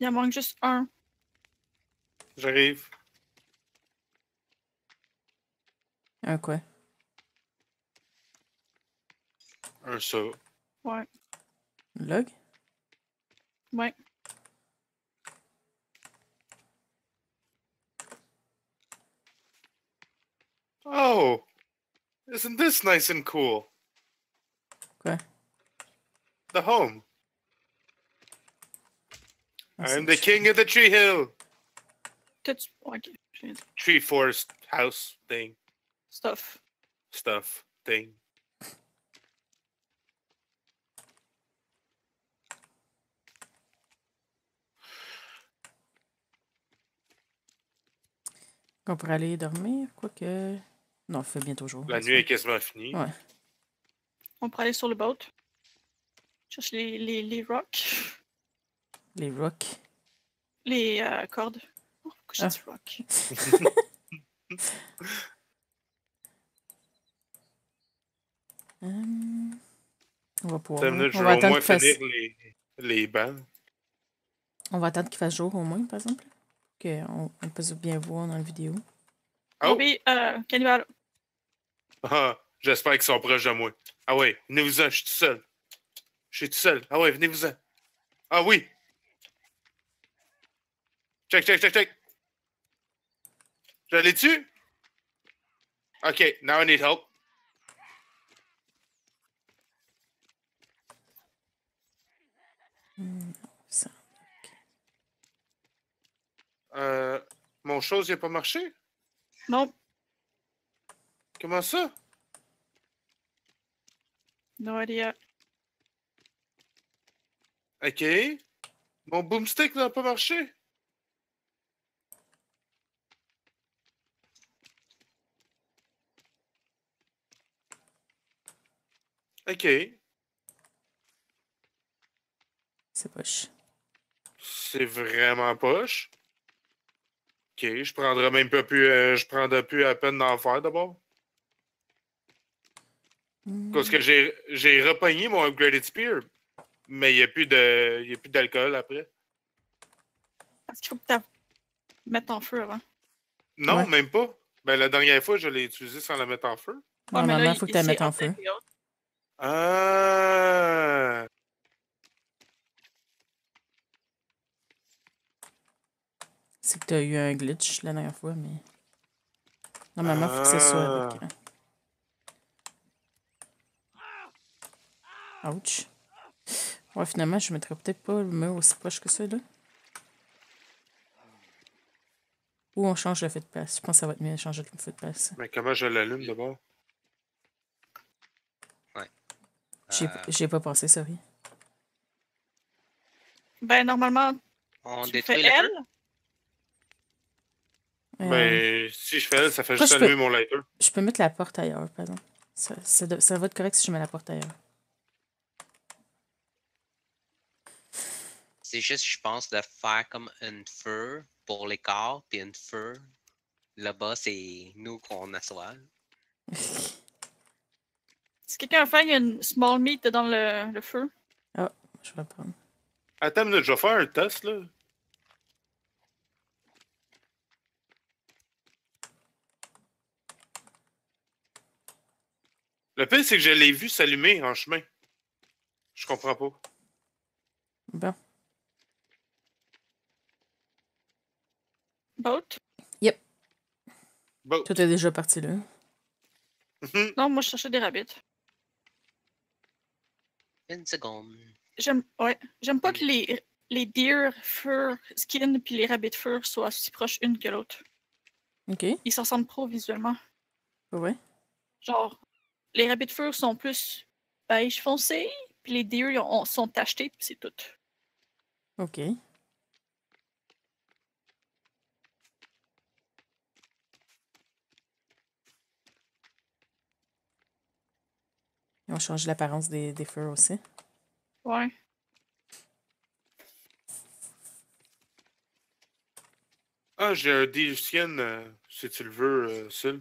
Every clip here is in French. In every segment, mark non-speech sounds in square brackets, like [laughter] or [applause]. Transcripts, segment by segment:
Il en manque juste un. J'arrive. Un quoi? Un ça. Ouais. Log? Ouais. Oh! Isn't this nice and cool? Okay. The home. I'm the king of the tree hill. T'as-tu. ouais, Ok. je viens de- Tree forest house thing. Stuff. Stuff thing. On pourrait aller dormir, quoique. Non, il fait bientôt jour. La nuit est quasiment finie. Ouais. On pourrait aller sur le boat. Chercher les, les, les rocks. Les rocks. Les euh, cordes. Oh, j'ai Ah. dit rock? [laughs] Hum, On va pouvoir. Cinq minutes, On va attendre qu'il fasse... les, les bancs. On va attendre qu'il fasse jour au moins, par exemple. Qu'on on puisse bien voir dans la vidéo. Oh! Oui, euh, cannibale. Ah, J'espère qu'ils sont proches de moi. Ah ouais, venez-vous-en, je suis tout seul. Je suis tout seul. Ah ouais, venez-vous-en. Ah oui! Check, check, check, check. J'allais dessus? Ok, now I need help. Ça. Euh, mon chose, il a pas marché? Non, Comment ça? no idea. Ok. Mon boomstick n'a pas marché? Ok. C'est poche. C'est vraiment poche. Ok, je prendrai même pas plus. euh, je prendrai plus à peine d'en faire d'abord. Hum, Parce que j'ai j'ai repogné mon upgraded spear. Mais il n'y a plus de. Il y a plus d'alcool après. Parce qu'il faut que tu mettes en feu avant. Non, Ouais. même pas. Ben la dernière fois, je l'ai utilisé sans la mettre en feu. Ouais, mais là, Normalement, il faut que tu la mettes en feu. Ah! C'est que tu as eu un glitch la dernière fois, mais. Normalement, il faut que soit avec. euh, Ouch. Ouais, finalement, je mettrais peut-être pas le mur aussi proche que ça, là. Ou on change le feu de place. Je pense que ça va être mieux de changer le feu de place. Mais comment je l'allume d'abord? J'ai Euh, j'ai pas pensé, sorry. Ben, normalement, on tu détruit fais le feu? Euh, Ben, si je fais elle, ça fait Pourquoi juste peux- allumer mon lighter. Je peux mettre la porte ailleurs, par exemple. Ça, ça, doit- ça va être correct si je mets la porte ailleurs. C'est juste, je pense, de faire comme une feu pour les corps, puis une feu là-bas, c'est nous qu'on assoit. [laughs] Si quelqu'un a faim, il y a une small meat dans le, le feu. Je vais prendre. Attends une minute, je vais faire un test là. Le pire, c'est que je l'ai vu s'allumer en chemin. Je comprends pas. Bon. Boat? Bon. Tout est déjà parti là. Mhm. Non, moi, je cherchais des rabbits. Une seconde. J'aime ouais. J'aime pas que les, les deer fur skin puis les rabbits fur soient aussi proches une que l'autre. Ok. Ils se ressemblent trop visuellement. Ouais. Genre, les rabbits fur sont plus beige foncé, puis les deer sont tachetés, puis c'est tout. Ok. Ils ont changé l'apparence des, des feux aussi. Ouais. Ah, j'ai un skin, euh, si tu le veux, euh, Sul.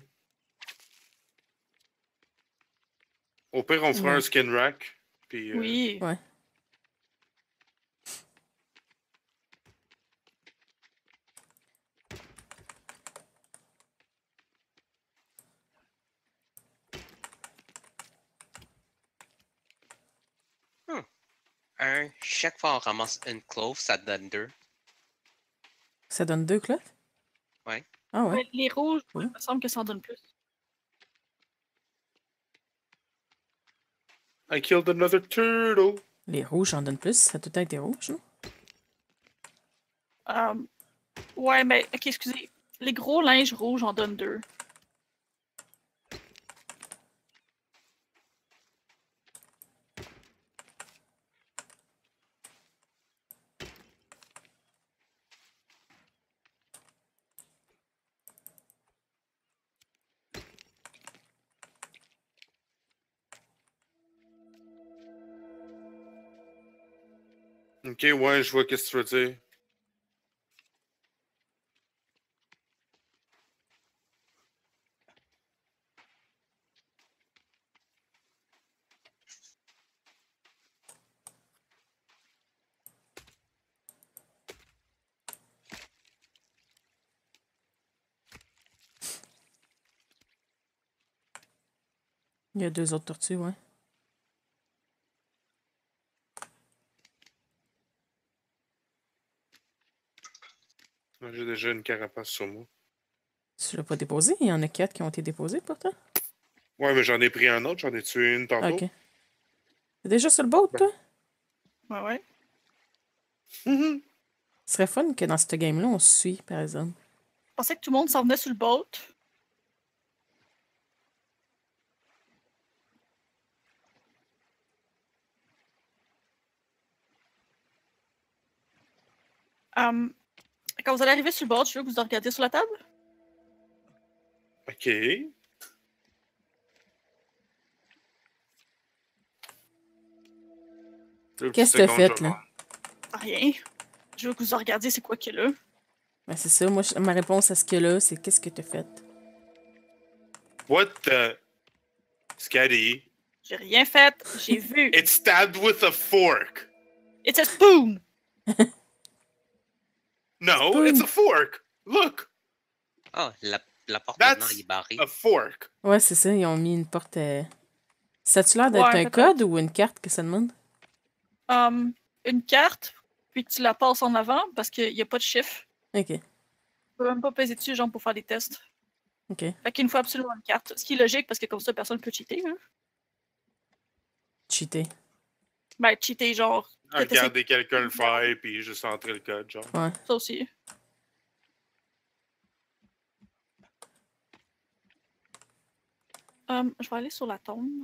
Au pire, on fera un skin rack. Puis, euh, Oui. Ouais. Un, chaque fois on ramasse une clove, ça donne deux. Ça donne deux clottes? Ouais. Ah ouais. Les rouges, il me semble que ça en donne plus. I killed another turtle. Les rouges en donnent plus. Ça a tout le temps été rouge, non? Euh, ouais, mais, ok, excusez. Les gros linges rouges en donnent deux. Ok, ouais, je vois qu'est-ce que tu veux dire. Il y a deux autres tortues, ouais. J'ai déjà une carapace sur moi. Tu l'as pas déposé? Il y en a quatre qui ont été déposés pourtant. Ouais, mais j'en ai pris un autre, j'en ai tué une tantôt. Ok. T'es déjà sur le boat, toi? Ouais, ouais. Mhm. [laughs] Ce serait fun que dans cette game-là, on se suit, par exemple. Je pensais que tout le monde s'en venait sur le boat. Hum, quand vous allez arriver sur le boat, je veux que vous regardiez sur la table? Ok. Qu'est-ce que t'as fait, là? Rien. Je veux que vous regardiez c'est quoi qu'il y a là. Ben, c'est ça. Moi, ma réponse à ce qu'il y a là, c'est qu'est-ce que t'as fait? What the... Scatty. J'ai rien fait. J'ai vu. It's stabbed with a fork. It's a spoon. [laughs] No, Spoon. it's a fork. Look, Oh, la, la porte That's maintenant est barrée. a fork. Ouais, c'est ça. Ils ont mis une porte. euh, Ça a-tu l'air d'être Ouais, un code ou une carte que ça demande? Hum, une carte, puis tu la passes en avant parce qu'il n'y a pas de chiffre. Ok. Tu peux même pas peser dessus, genre, pour faire des tests. Ok. Fait qu'il nous faut absolument une carte. Ce qui est logique parce que comme ça, personne peut cheater. Hein? Cheater. Ben, cheater, genre, Regarder quelqu'un le faire, puis juste entrer le code, genre. ça aussi. Hum, je vais aller sur la tombe.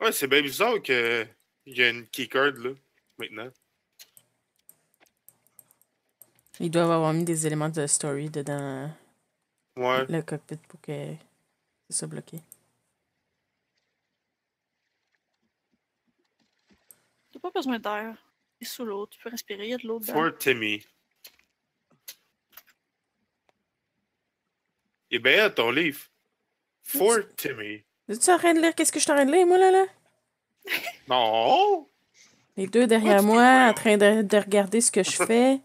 Ouais, c'est bien bizarre que il y a une keycard, là, maintenant. Ils doivent avoir mis des éléments de story dedans Ouais. le cockpit pour que ça soit bloqué. T'as pas besoin d'air. T'es sous l'eau, tu peux respirer, il y a de l'eau dedans. For Timmy. Il est bien ton livre. For Timmy. Es-tu en train de lire qu'est-ce que je suis en train de lire, moi, là, là? [laughs] Non! Les deux derrière moi, en train de, de regarder ce que je fais.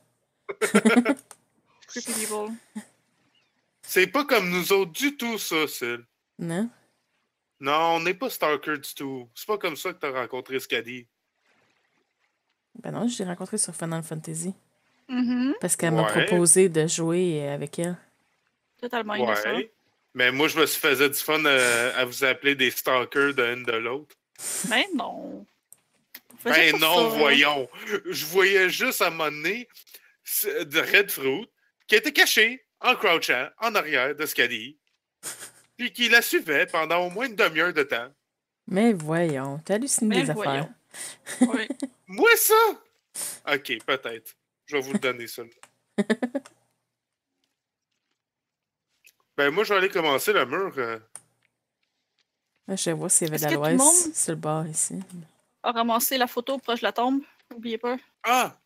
Creepy Evil. C'est pas comme nous autres du tout, ça, Sil. Non? Non, on n'est pas stalker du tout. C'est pas comme ça que t'as rencontré Scady. Ben non, je l'ai rencontré sur Final Fantasy. Mhm. Parce qu'elle m'a proposé de jouer avec elle. Totalement innocent. Ouais. Mais moi, je me suis faisait du fun euh, à vous appeler des stalkers de l'une de l'autre. Mais non. Ben non, ça. voyons. Je voyais juste à un moment donné ce- de Red Fruit qui était caché en crouchant en arrière de Scady. Puis qui la suivait pendant au moins une demi-heure de temps. Mais voyons, t'as halluciné Mais des affaires. [laughs] Oui. Moi, ça? Ok, peut-être. Je vais vous le donner, ça. [laughs] ben, moi, je vais aller commencer le mur. euh. Je vois s'il y avait de Est-ce la que tout le loise monde- sur le bord ici. A ramassé la photo proche de la tombe. N'oubliez pas. Ah!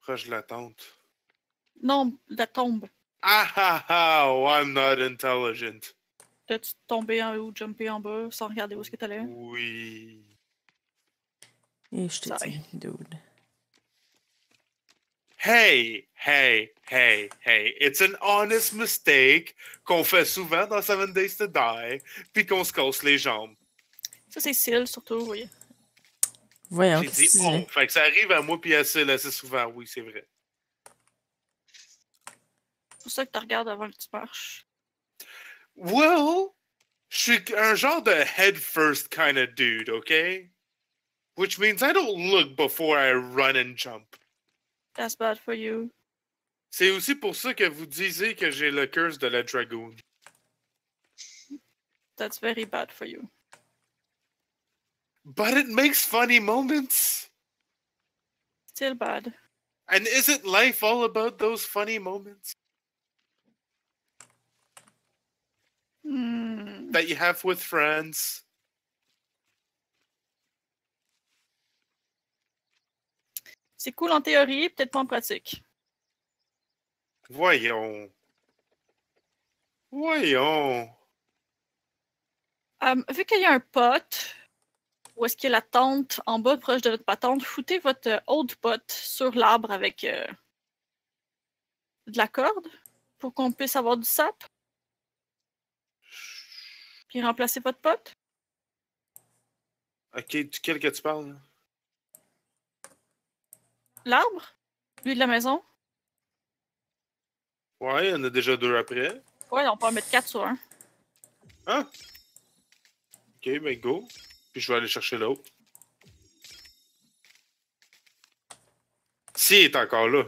Proche de la tente. Non, la tombe. Ah ah ah! Oh, I'm not intelligent. T'as-tu tombé en haut ou jumpé en bas sans regarder où est-ce que t'allais? Oui. Et je te dis, dude. Hey, hey, hey, hey. It's an honest mistake qu'on fait souvent dans Seven Days to Die, puis qu'on se casse les jambes. Ça, c'est Syl, surtout, oui. Voyons, J'ai dit que tu on. Fait que ça arrive à moi puis à Syl assez souvent, oui, c'est vrai. C'est pour ça que tu regardes avant que tu marches. Well, je suis un genre de head first kind of dude, okay? Which means I don't look before I run and jump. That's bad for you. C'est aussi pour ça que vous disiez que j'ai le curse de la dragoon. That's very bad for you. But it makes funny moments. Still bad. And isn't life all about those funny moments Hmm. that you have with friends? C'est cool en théorie, peut-être pas en pratique. Voyons. Voyons. Euh, vu qu'il y a un pot, où est-ce qu'il y a la tente en bas proche de votre patente, foutez votre autre pot sur l'arbre avec euh, de la corde pour qu'on puisse avoir du sap? Puis remplacer votre pot. Ok, duquel que tu parles? là? L'arbre, lui de la maison? Ouais, il y en a déjà deux après. Ouais, on peut en mettre quatre sur un. Hein? Ok, ben go. Puis je vais aller chercher l'autre. S'il est encore là.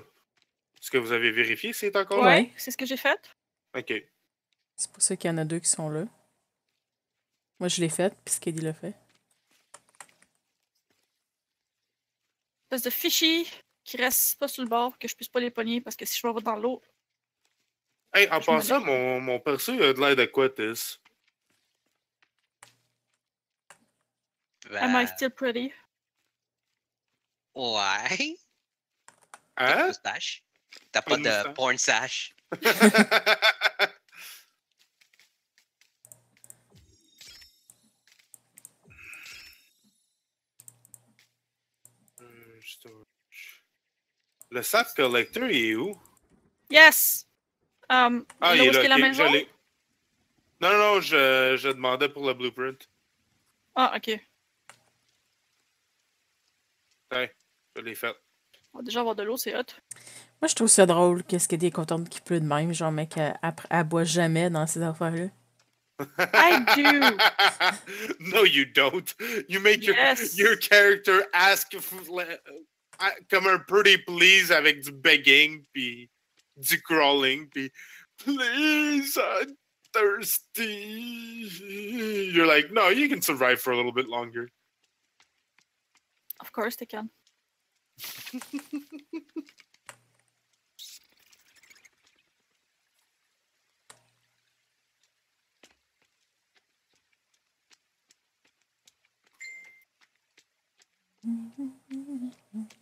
Est-ce que vous avez vérifié s'il est encore là? Ouais, c'est ce que j'ai fait. Ok. C'est pour ça qu'il y en a deux qui sont là. Moi, je l'ai fait, puis Skady l'a fait. Espèce de fichier qui reste pas sur le bord, que je puisse pas les pogner parce que si je m'en vais dans l'eau, Hey, en passant, mon, mon perso il a de l'air d'Aquatis. am I Ben, still pretty? ouais. Pas de Hein? moustache? T'as Pas pas de de porn sash? [laughs] Le sap collector, il est où? Yes! Um, Ah, il est là. qu'il y a la maison? Non, non, non, je, je demandais pour le blueprint. Ah, ok. Ouais, je l'ai fait. On va déjà avoir de l'eau, c'est hot. Moi, je trouve ça drôle que Skady est contente qu'il pleut de même. Genre, mec, elle, elle, boit jamais dans ces affaires-là. I do! [laughs] no, you don't. You make your, Yes. your character ask f- le- ah, comme un pretty please avec du begging puis du crawling puis please I'm thirsty. You're like no, you can survive for a little bit longer. Of course they can. [laughs]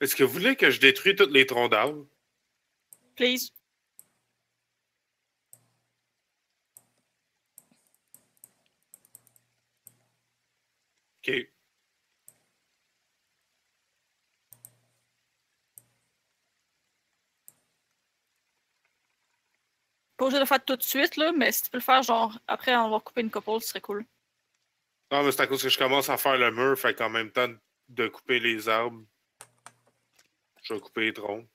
Est-ce que vous voulez que je détruise tous les troncs d'arbres? Please. Ok. Pas obligé de le faire tout de suite, là, mais si tu peux le faire, genre, après avoir coupé une couple, ce serait cool. Non, mais c'est à cause que je commence à faire le mur, fait qu'en même temps de couper les arbres, je vais couper les troncs.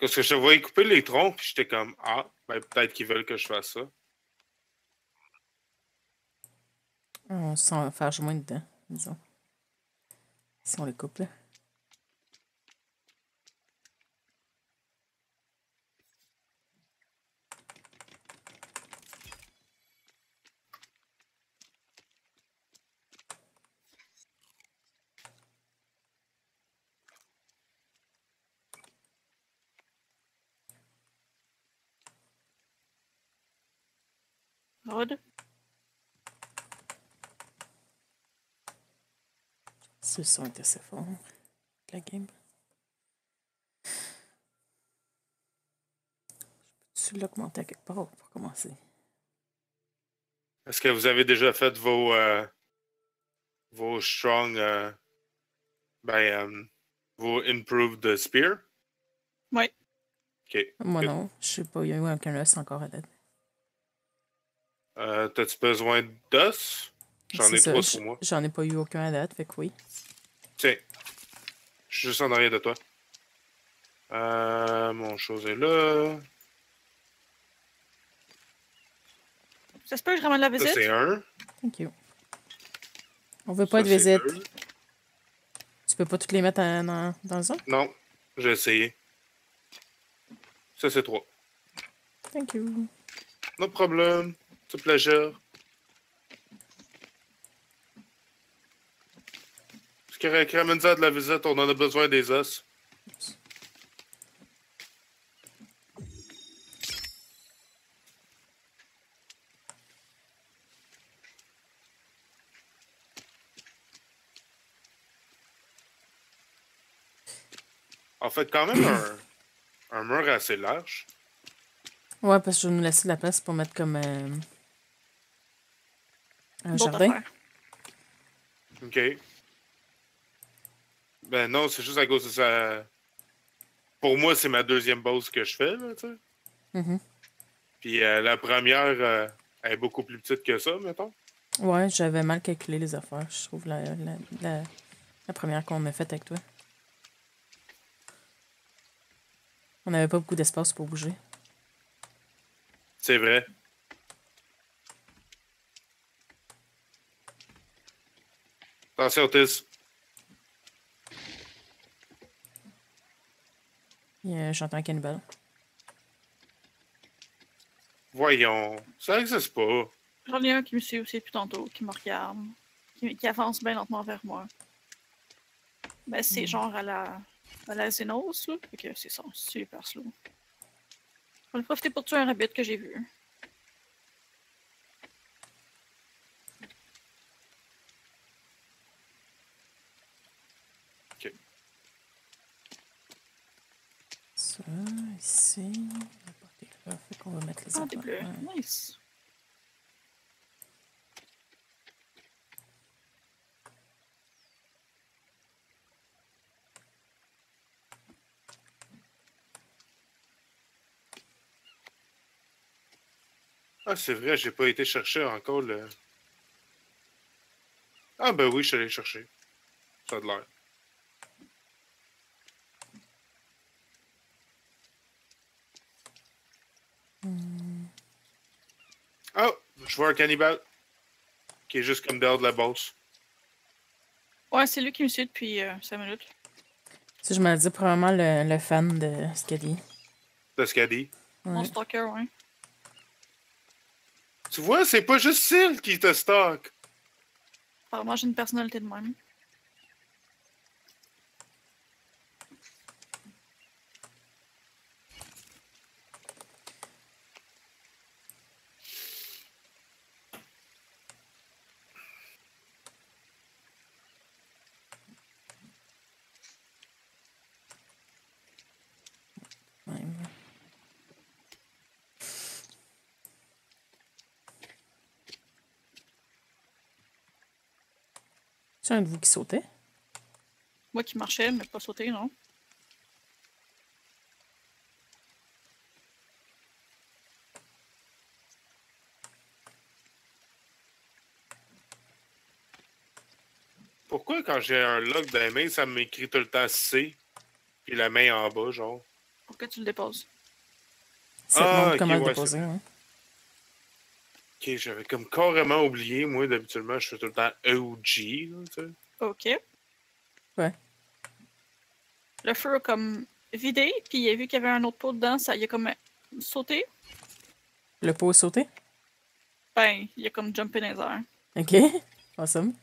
Parce que je voyais couper les troncs, puis j'étais comme Ah, ben peut-être qu'ils veulent que je fasse ça. On s'en fâche moins dedans, disons. Si on les coupe, là. Rod? Ce son est assez fort. La game. Je peux-tu l'augmenter à quelque part pour commencer? Est-ce que vous avez déjà fait vos, euh, vos strong, euh, ben, euh, vos improved spear? Ouais. Ok. Moi non, je sais pas, il y a eu aucun os encore à date. Euh, T'as-tu besoin d'os? J'en ai ça, trois sur moi. J'en ai pas eu aucun à date, fait que oui. Tiens. Je suis juste en arrière de toi. Euh, mon chose est là. Ça se peut que je ramène la Ça, visite? c'est un. Thank you. On veut pas Ça, de visite. deux. Tu peux pas toutes les mettre en- dans, dans le zone? Non, j'ai essayé. Ça, c'est trois. Thank you. No problem. C'est plaisir. Ce qui ramène ça de la visite, on en a besoin des os. En fait, quand même un, un mur assez large. Ouais, parce que je vais nous laisser de la place pour mettre comme euh, un D'autres jardin. affaires. OK. Ben non, c'est juste à cause de ça. Pour moi, c'est ma deuxième boss que je fais, là, tu sais. Mhm. Puis euh, la première, euh, elle est beaucoup plus petite que ça, mettons. Ouais, j'avais mal calculé les affaires, je trouve, la, la, la, la première qu'on a faite avec toi. On n'avait pas beaucoup d'espace pour bouger. C'est vrai. Attention, y a- J'entends un cannibale. Voyons. Ça n'existe pas. J'en ai un qui me suit aussi depuis tantôt, qui me regarde, qui, qui avance bien lentement vers moi. Ben, c'est Hmm. genre à la, à la Xenos, là. Fait que c'est ça, super slow. Je vais en profiter pour tuer un rabbit que j'ai vu. Ça, ici. la porte est là, fait qu'on va mettre les Ah, des affaires. bleus. Ouais. Ah, c'est vrai, j'ai pas été chercher encore le. Ah, ben oui, je suis allé chercher. Ça de l'air. Oh, je vois un cannibale. Qui est juste comme dehors de la bosse? Ouais, c'est lui qui me suit depuis 5 minutes. Ça, je me dis probablement le, le fan de Scady. De dit. Mon Ouais. stalker, ouais. Tu vois, c'est pas juste Syl qui te stock. Apparemment, j'ai une personnalité de. Même. C'est un de vous qui sautait? Moi qui marchais, mais pas sauté, non? Pourquoi quand j'ai un lock dans les mains, ça m'écrit tout le temps C, puis la main en bas, genre? Pour que tu le déposes. Ça te Ah, montre comment le déposer, ouais. Ok, j'avais comme carrément oublié. Moi, d'habituellement, je fais tout le temps OG. Là, tu sais. Ok. Ouais. Le feu a comme vidé, puis il a vu qu'il y avait un autre pot dedans, ça il a comme sauté. Le pot est sauté? Ben, il a comme jumpé dans les airs. Ok. [laughs] Awesome.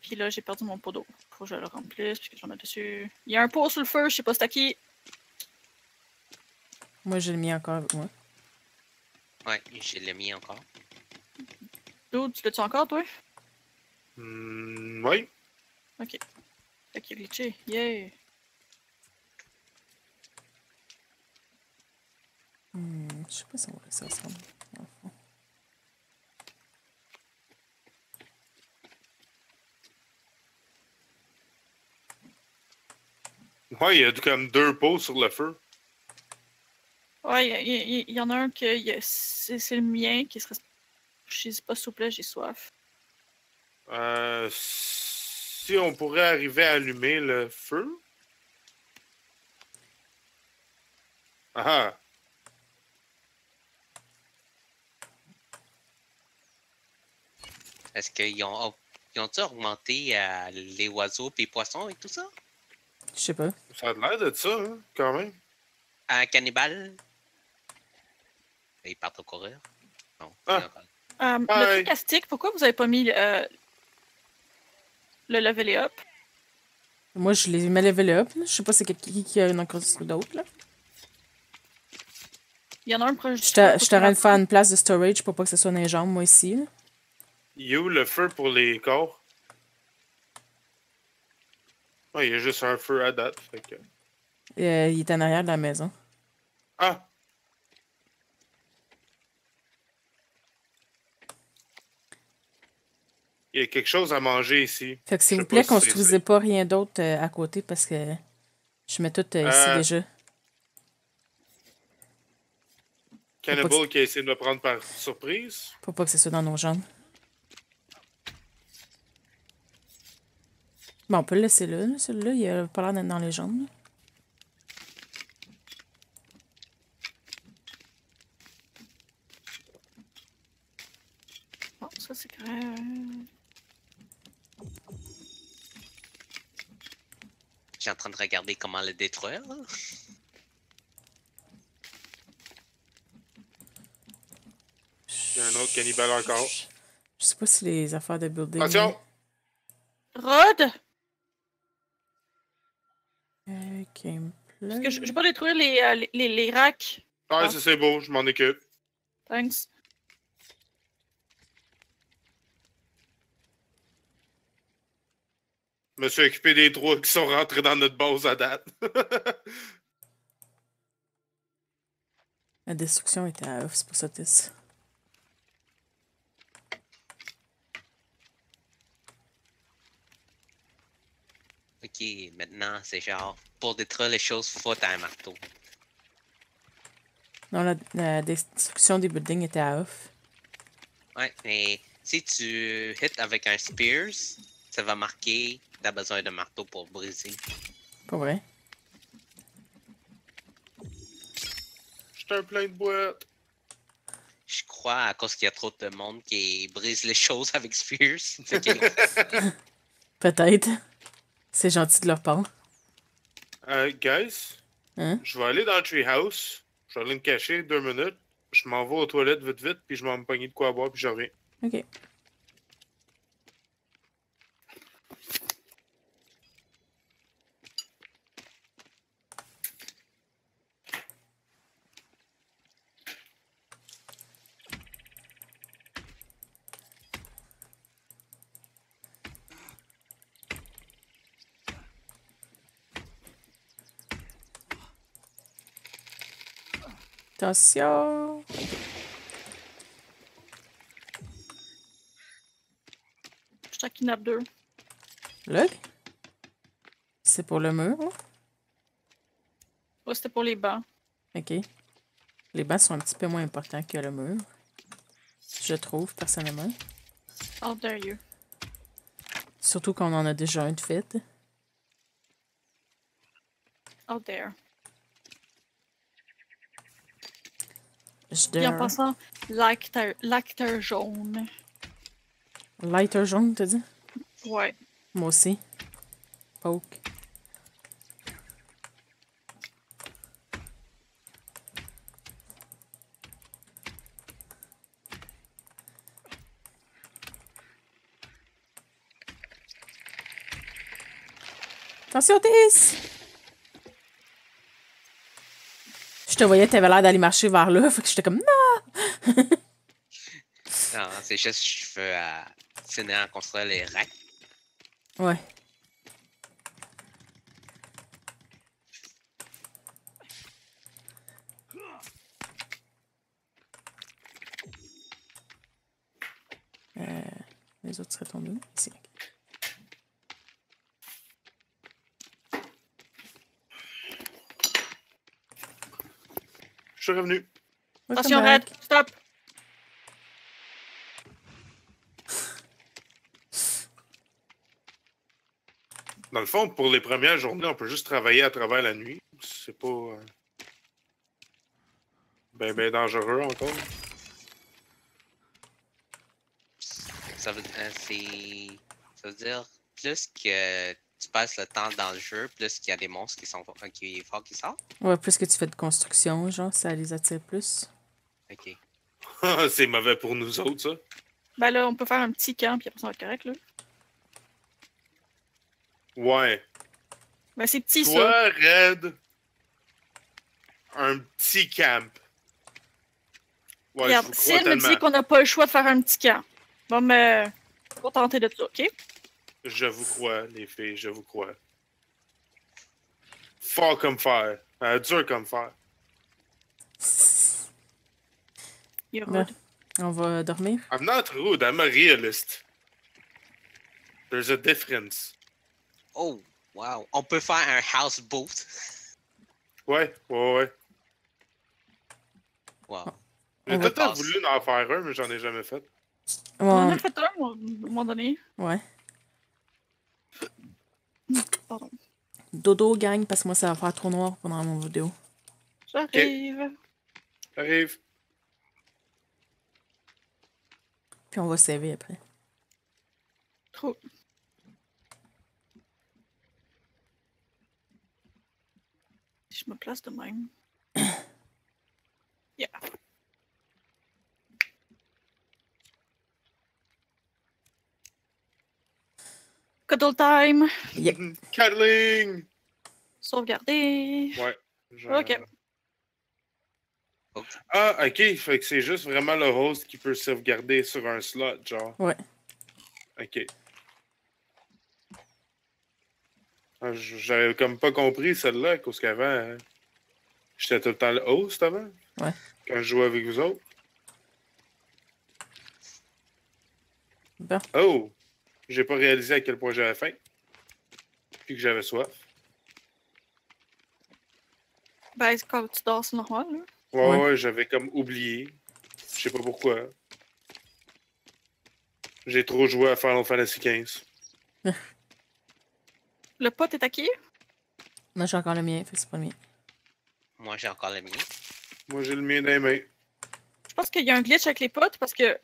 Puis là, j'ai perdu mon pot d'eau. Faut que je le remplisse, parce que j'en ai dessus. Il y a un pot sur le feu, je sais pas c'est à qui. Moi, j'ai le mis encore avec moi. Ouais, je l'ai mis encore. Tu l'as-tu encore, toi? Hmm, oui. Ok. Fait qu'il est. Yeah! Hmm, je sais pas si on va ça ensemble. Ouais, il y a comme deux pots sur le feu. Ouais, il y, y en a un que c'est le mien qui serait. Je sais pas, s'il vous plaît, j'ai soif. Euh, si on pourrait arriver à allumer le feu? Ah Est-ce qu'ils ont, ils ont augmenté euh, les oiseaux et les poissons et tout ça? Je sais pas. ça a l'air de ça, hein, quand même. Un cannibale? Ils partent au courir? Non. Ah. il Euh, le truc astique, pourquoi vous avez pas mis euh, le level up? Moi, je les mets level up. là. Je sais pas c'est qui qui a une encore d'autres. là. Il y en a un proche du Je t'aurais de faire une place de storage pour pas que ce soit dans les jambes, moi, ici. là. Où le feu pour les corps? Ouais, il y a juste un feu à date. Fait que... Euh, il est en arrière de la maison. Ah! Il y a quelque chose à manger ici. Fait que s'il vous plaît, c'est- construisez pas rien d'autre euh, à côté parce que je mets tout euh, ici Euh, déjà. Cannibal qui a essayé de me prendre par surprise. Pour pas que ce soit dans nos jambes. Bon, on peut le laisser là. là. Celui-là, il a pas l'air d'être dans les jambes. Bon, ça c'est correct. Je suis en train de regarder comment le détruire. là. Il y a un autre cannibale encore. Je sais pas si les affaires de building. Attention! Rod! Euh. Parce que je je vais pas détruire les, euh, les, les, les racks. Ah, Ah. ça c'est beau, je m'en occupe. Thanks. Me suis occupé des trois qui sont rentrés dans notre base à date. [laughs] La destruction était à off, c'est pour ça que Ok, maintenant, c'est genre, pour détruire les choses, faut un marteau. Non, la, la destruction des buildings était à off. Ouais, mais si tu hits avec un spears, ça va marquer t'as besoin de marteau pour briser. Pas vrai? J'étais un plein de boîtes. Je crois à cause qu'il y a trop de monde qui brise les choses avec spears. [laughs] [laughs] Peut-être. C'est gentil de leur part. Euh, guys, Hein? je vais aller dans le treehouse. Je vais aller me cacher deux minutes. Je m'en vais aux toilettes vite vite, puis je vais me pogner de quoi boire, puis je reviens. Ok. Attention! Je t'en kidnappe deux. Là? C'est pour le mur, là? Ouais, c'était pour les bancs. Ok. Les bancs sont un petit peu moins importants que le mur. Je trouve, personnellement. How dare you. Surtout qu'on en a déjà un de fait. How dare. Puis en passant, l'acteur jaune. Lighter jaune, t'as dit? Ouais. Moi aussi. Poke. Attention, Tess! Je te voyais, t'avais l'air d'aller marcher vers là, fait que j'étais comme non! [laughs] Non, c'est juste que je veux euh, finir en construire les racks. Ouais. Euh, les autres seraient tombés. Ici. Je suis revenu. Attention, Red, stop! Dans le fond, pour les premières journées, on peut juste travailler à travers la nuit. C'est pas. euh, Ben, ben dangereux encore. Ça veut, euh, ça veut dire plus que passes le temps dans le jeu, plus qu'il y a des monstres qui sont euh, qui est fort qui sortent. Ouais, plus que tu fais de construction, genre, ça les attire plus. Ok. [laughs] c'est mauvais pour nous autres, ça. Ben là, on peut faire un petit camp, puis après ça va être correct, là. Ouais. Ben c'est petit, ça. Toi, Red, un petit camp. Ouais, Regarde, je vous si elle me dit qu'on n'a pas le choix de faire un petit camp, bon, mais on va tenter de ça, ok? Je vous crois, les filles, je vous crois. Fort comme fer. Euh, dur comme fer. Rude. On va dormir. I'm not rude, I'm a realist. There's a difference. Oh, wow. On peut faire un houseboat? Ouais, ouais, ouais. Wow. J'ai passer. voulu en faire un, mais j'en ai jamais fait. On en a fait un, à un moment donné. ouais. Pardon. Dodo, gang, parce que moi, ça va faire trop noir pendant mon vidéo. J'arrive. Arrive. Puis on va saver après. Trop. Si je me place de même. Yeah. Cuddle time. Yep. Cuddling! Sauvegarder. Ouais. genre- Ok. Ah, ok. Fait que c'est juste vraiment le host qui peut sauvegarder sur un slot, genre. Ouais. Ok. Ah, J'avais comme pas compris celle-là, parce qu'avant, hein, j'étais tout le temps le host avant. Ouais. Quand je jouais avec vous autres. Bon. Oh! J'ai pas réalisé à quel point j'avais faim. Puis que j'avais soif. Ben, c'est quand tu dors, c'est normal. Là. Ouais, Ouais. ouais, j'avais comme oublié. Je sais pas pourquoi. J'ai trop joué à Final Fantasy XV. Le pot est à qui? Moi, j'ai encore le mien, fait que c'est pas le mien. Moi, j'ai encore le mien. Moi, j'ai le mien dans les mains. Je pense qu'il y a un glitch avec les potes parce que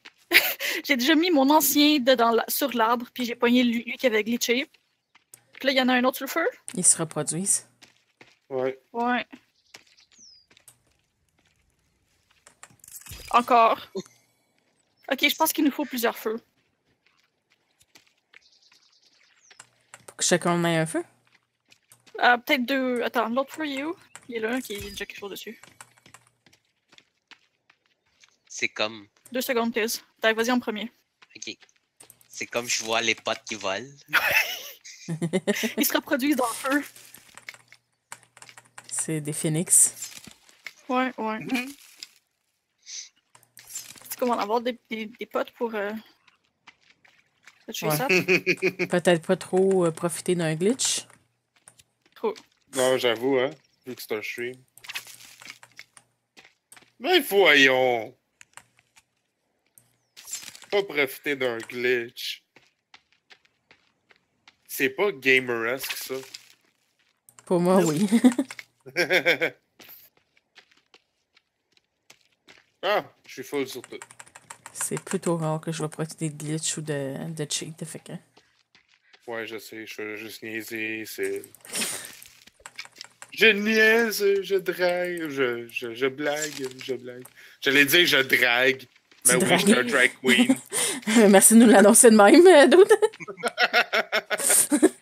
j'ai déjà mis mon ancien dedans sur l'arbre, puis j'ai pogné lui, lui qui avait glitché. Puis là, il y en a un autre sur le feu. Ils se reproduisent. Ouais. Ouais. Encore. Ok, je pense qu'il nous faut plusieurs feux. Pour que chacun ait un feu? Euh, Peut-être deux. Attends, l'autre feu, il est où? Il est là, qui il y a déjà quelque chose dessus. C'est comme. Deux secondes, please. T'as, vas-y en premier. Ok. C'est comme je vois les potes qui volent. [laughs] Ils se reproduisent dans le feu. C'est des phoenix. Ouais, ouais. C'est comme en avoir des, des, des potes pour. Euh... Ouais. Peut-être pas trop euh, profiter d'un glitch. Trop. Non, j'avoue, hein. Vu que c'est un stream. Mais voyons! [laughs] Pas profiter d'un glitch. C'est pas gameresque, ça. Pour moi, oui. [laughs] Ah, je suis full sur tout. C'est plutôt rare que je vais profiter de glitch ou de, de cheat. Fait que... Ouais, je sais, je suis juste niaiser, c'est. Je niaise, je drague, je, je, je blague, je blague. J'allais dire je drague. Tu oui, suis un drag queen. [laughs] Merci de nous l'annoncer de même, euh, Dude. [laughs]